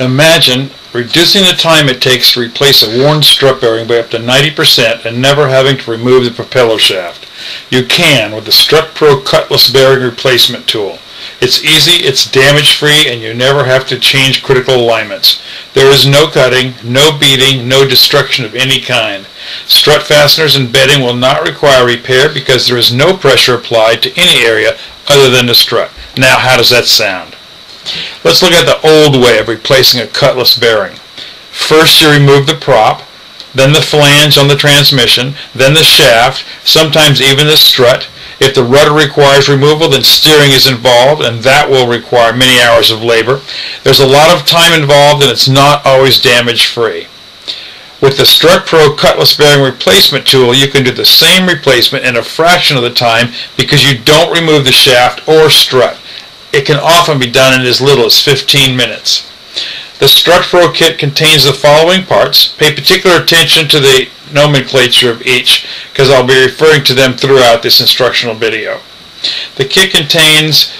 Imagine reducing the time it takes to replace a worn strut bearing by up to 90% and never having to remove the propeller shaft. You can with the Strut Pro Cutless Bearing Replacement Tool. It's easy, it's damage-free, and you never have to change critical alignments. There is no cutting, no beating, no destruction of any kind. Strut fasteners and bedding will not require repair because there is no pressure applied to any area other than the strut. Now how does that sound? Let's look at the old way of replacing a cutless bearing. First you remove the prop, then the flange on the transmission, then the shaft, sometimes even the strut. If the rudder requires removal, then steering is involved, and that will require many hours of labor. There's a lot of time involved, and it's not always damage-free. With the Strut Pro Cutless Bearing Replacement Tool, you can do the same replacement in a fraction of the time because you don't remove the shaft or strut. It can often be done in as little as 15 minutes. The Strut Pro kit contains the following parts. Pay particular attention to the nomenclature of each because I'll be referring to them throughout this instructional video. The kit contains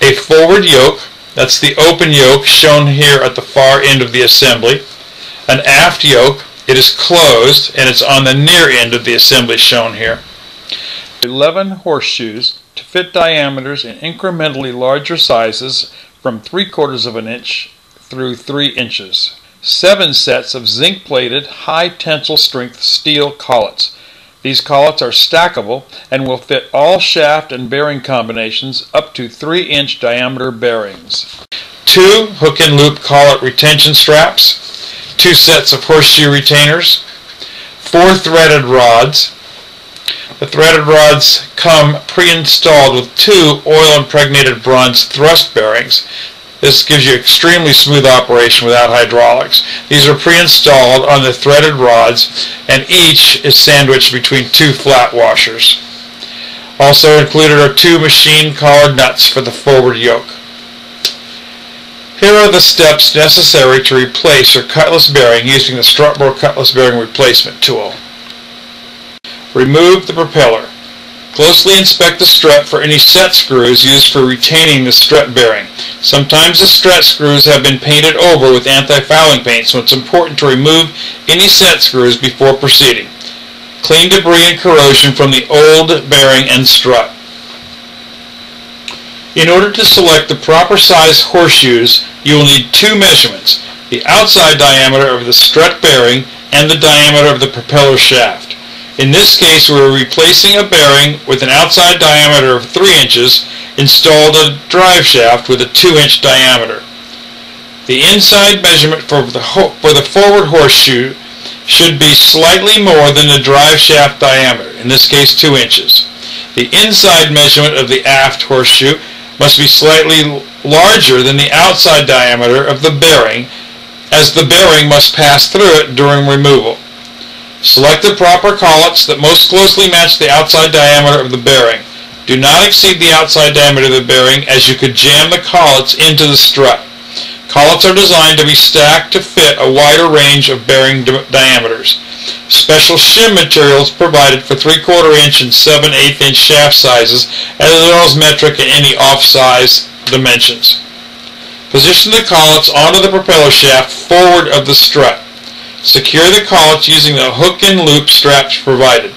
a forward yoke, that's the open yoke shown here at the far end of the assembly, an aft yoke, it is closed and it's on the near end of the assembly shown here. 11 horseshoes fit diameters in incrementally larger sizes from 3 quarters of an inch through 3 inches. 7 sets of zinc-plated high tensile strength steel collets. These collets are stackable and will fit all shaft and bearing combinations up to 3 inch diameter bearings. Two hook and loop collet retention straps, two sets of horseshoe retainers, four threaded rods. The threaded rods come pre-installed with two oil-impregnated bronze thrust bearings. This gives you extremely smooth operation without hydraulics. These are pre-installed on the threaded rods and each is sandwiched between two flat washers. Also included are two machine collared nuts for the forward yoke. Here are the steps necessary to replace your cutless bearing using the Strut Pro Cutless Bearing Replacement Tool. Remove the propeller. Closely inspect the strut for any set screws used for retaining the strut bearing. Sometimes the strut screws have been painted over with anti-fouling paint, so it's important to remove any set screws before proceeding. Clean debris and corrosion from the old bearing and strut. In order to select the proper size horseshoes, you will need two measurements, the outside diameter of the strut bearing and the diameter of the propeller shaft. In this case, we are replacing a bearing with an outside diameter of 3 inches, installed a drive shaft with a 2-inch diameter. The inside measurement for the, for the forward horseshoe should be slightly more than the drive shaft diameter, in this case 2 inches. The inside measurement of the aft horseshoe must be slightly larger than the outside diameter of the bearing as the bearing must pass through it during removal. Select the proper collets that most closely match the outside diameter of the bearing. Do not exceed the outside diameter of the bearing as you could jam the collets into the strut. Collets are designed to be stacked to fit a wider range of bearing di diameters. Special shim materials provided for 3 quarter inch and 7 8 inch shaft sizes as well as metric and any off-size dimensions. Position the collets onto the propeller shaft forward of the strut. Secure the collets using the hook and loop straps provided.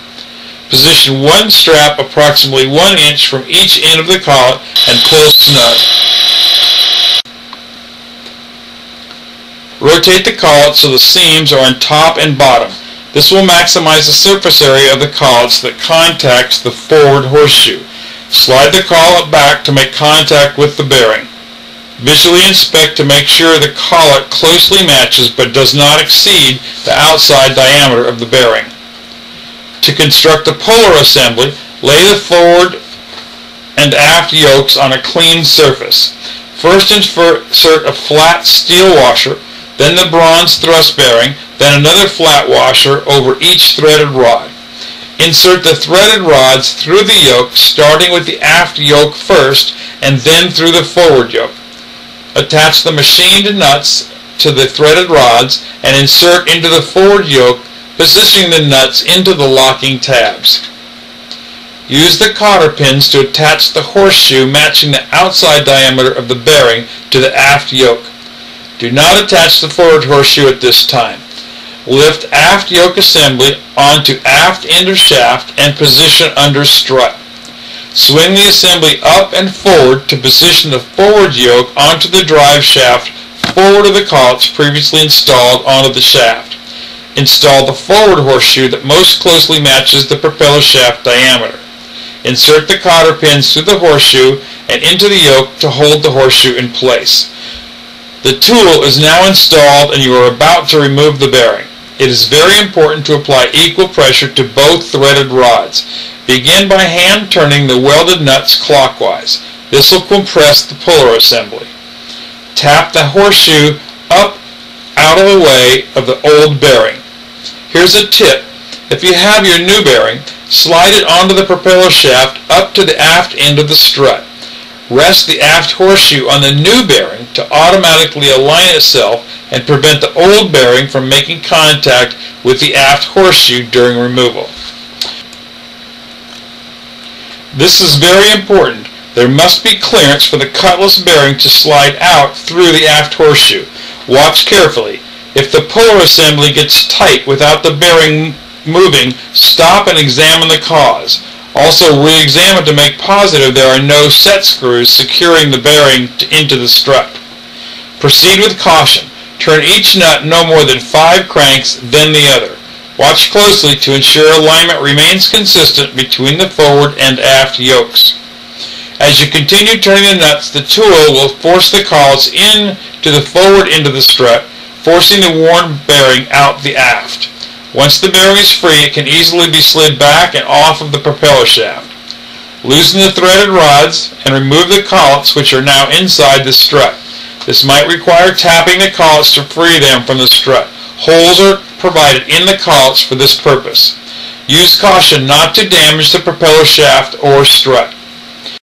Position one strap approximately 1 inch from each end of the collet and pull snug. Rotate the collet so the seams are on top and bottom. This will maximize the surface area of the collets that contacts the forward horseshoe. Slide the collet back to make contact with the bearing. Visually inspect to make sure the collet closely matches but does not exceed the outside diameter of the bearing. To construct the puller assembly, lay the forward and aft yokes on a clean surface. First insert a flat steel washer then the bronze thrust bearing, then another flat washer over each threaded rod. Insert the threaded rods through the yoke, starting with the aft yoke first, and then through the forward yoke. Attach the machined nuts to the threaded rods and insert into the forward yoke, positioning the nuts into the locking tabs. Use the cotter pins to attach the horseshoe matching the outside diameter of the bearing to the aft yoke. Do not attach the forward horseshoe at this time. Lift aft yoke assembly onto aft end of shaft and position under strut. Swing the assembly up and forward to position the forward yoke onto the drive shaft forward of the collets previously installed onto the shaft. Install the forward horseshoe that most closely matches the propeller shaft diameter. Insert the cotter pins through the horseshoe and into the yoke to hold the horseshoe in place. The tool is now installed and you are about to remove the bearing. It is very important to apply equal pressure to both threaded rods. Begin by hand turning the welded nuts clockwise. This will compress the puller assembly. Tap the horseshoe up out of the way of the old bearing. Here's a tip. If you have your new bearing, slide it onto the propeller shaft up to the aft end of the strut. Rest the aft horseshoe on the new bearing to automatically align itself and prevent the old bearing from making contact with the aft horseshoe during removal. This is very important. There must be clearance for the cutless bearing to slide out through the aft horseshoe. Watch carefully. If the puller assembly gets tight without the bearing moving, stop and examine the cause. Also re-examine to make positive there are no set screws securing the bearing to, into the strut. Proceed with caution. Turn each nut no more than five cranks, then the other. Watch closely to ensure alignment remains consistent between the forward and aft yokes. As you continue turning the nuts, the tool will force the collets in to the forward end of the strut, forcing the worn bearing out the aft. Once the bearing is free, it can easily be slid back and off of the propeller shaft. Loosen the threaded rods and remove the collets which are now inside the strut. This might require tapping the collets to free them from the strut. Holes are provided in the collets for this purpose. Use caution not to damage the propeller shaft or strut.